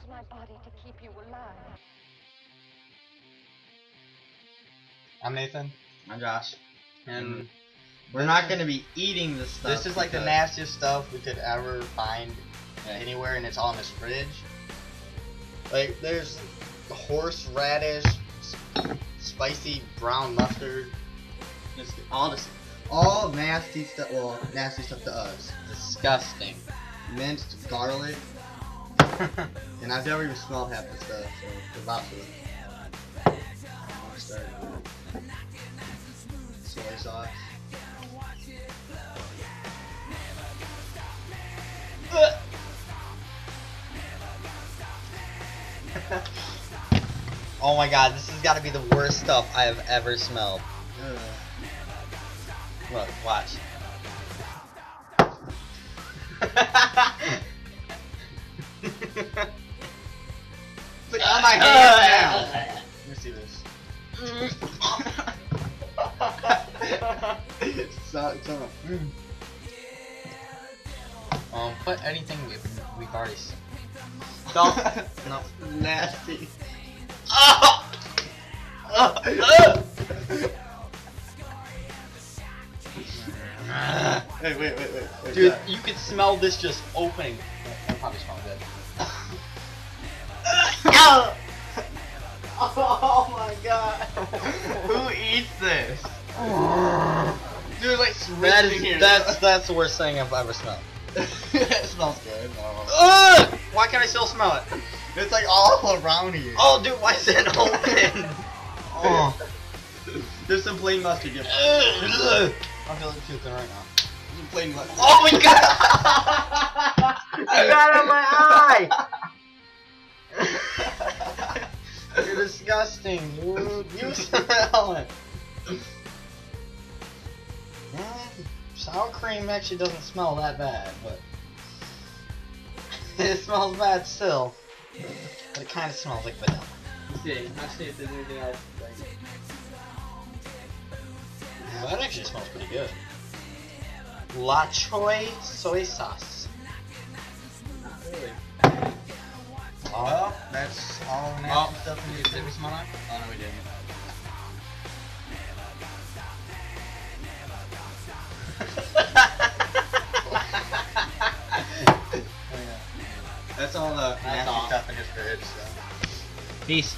use my body to keep you alive. I'm Nathan. I'm Josh. And And we're not gonna be eating this stuff. this is like the nastiest stuff we could ever find uh, anywhere, and it's all in this fridge. Like, there's horseradish, spicy brown mustard. Just all this, all nasty stuff. Well, nasty stuff to us. Disgusting. Minced garlic, and I've never even smelled half the stuff. So the vouch for it. I'll start with Soy sauce. oh my god, this has got to be the worst stuff I have ever smelled. Ugh. Look, watch. It's like on my hand now. Let me see this. so, it's on. Mm. Um, put anything we've, we've already. s- Don't. no. Nasty. Oh! Oh! Hey, wait, wait, wait. wait Dude, you could smell this just opening. That probably smells good. oh my god. Who eats this? Dude, like that is switching is here. that's that's the worst thing I've ever smelled. it smells good. No. Ugh! Why can't I still smell it? It's like all around here. Oh, dude, why is it open? oh. There's some plain mustard. Yeah. Ugh. I feel like puking right now. Some plain mustard. Oh my god! I got it on my eye! You're disgusting, dude. You smell it. Mm, sour cream actually doesn't smell that bad, but it smells bad still. But it kind of smells like vanilla. see. Let's see if there's anything else. Well, that actually smells pretty good. La Choy soy sauce. Really. Oh, that's all nasty Oh, stuff in did, did we smell that? Oh no, we didn't. Oh, that's all the nasty stuff in this fridge. So. Peace.